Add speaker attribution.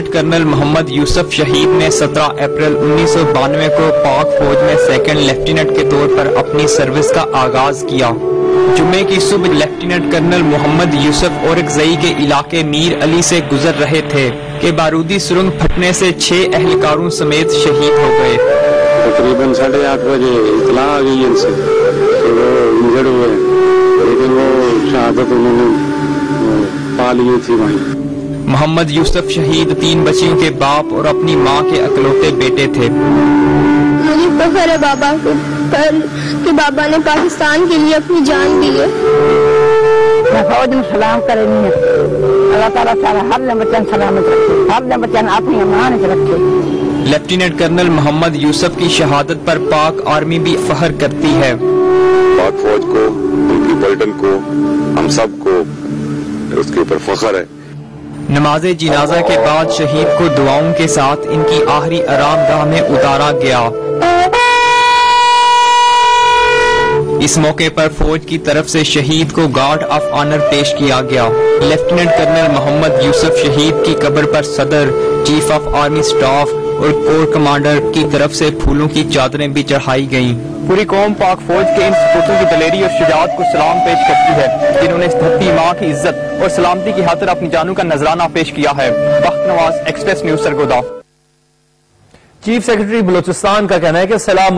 Speaker 1: Lieutenant colonel Muhammad یوسف شہید نے سترہ اپریل انیس سو بانوے کو پاک فوج میں سیکنڈ لیفٹیننٹ کے طور پر اپنی سروس کا آغاز کیا۔ جمعے کی صبح لیفٹیننٹ کرنل محمد یوسف اورکزئی کے علاقے میر علی سے گزر رہے تھے کہ بارودی سرنگ پھٹنے سے چھ اہلکاروں سمیت شہید ہو گئے۔
Speaker 2: تقریباً ساڑھے آٹھ بجے اطلاع آ گئی ان سے کہ وہ انجڑ ہوئے، لیکن وہ شہادت انہوں نے پا لی تھی وہیں۔
Speaker 1: محمد یوسف شہید تین بچیوں کے باپ اور اپنی ماں کے اکلوتے بیٹے تھے۔
Speaker 3: مجھے فخر ہے بابا کو پر کہ بابا نے پاکستان کے لیے اپنی جان دی ہے۔
Speaker 4: میں فوج میں سلام کرنی ہے۔ اللہ تعالیٰ سارا ہر لے بچن سلامت رکھے۔ ہر لے بچن اپنی امان چ رکھے۔
Speaker 1: لیفٹیننٹ کرنل محمد یوسف کی شہادت پر پاک آرمی بھی فخر کرتی ہے۔
Speaker 5: پاک فوج کو ان کی پلٹن کو ہم سب کو اس کے اوپر فخر ہے۔
Speaker 1: نماز جنازہ کے بعد شہید کو دعاؤں کے ساتھ ان کی آخری آرام گاہ میں اتارا گیا۔ اس موقع پر فوج کی طرف سے شہید کو گارڈ آف آنر پیش کیا گیا۔ لیفٹیننٹ کرنل محمد یوسف شہید کی قبر پر صدر، چیف آف آرمی سٹاف اور کور کمانڈر کی طرف سے پھولوں کی چادریں بھی چڑھائی گئیں۔ پوری قوم پاک فوج کے ان سپوتوں کی دلیری اور شجاعت کو سلام پیش کرتی ہے۔ جنہوں نے اس دھرتی ماں کی عزت اور سلامتی کی خاطر اپنی جانوں کا نذرانہ پیش کیا ہے۔ Bakht Nawaz Express News Sargodha.
Speaker 6: Chief secretary Balochistan کا کہنا ہے کہ سلام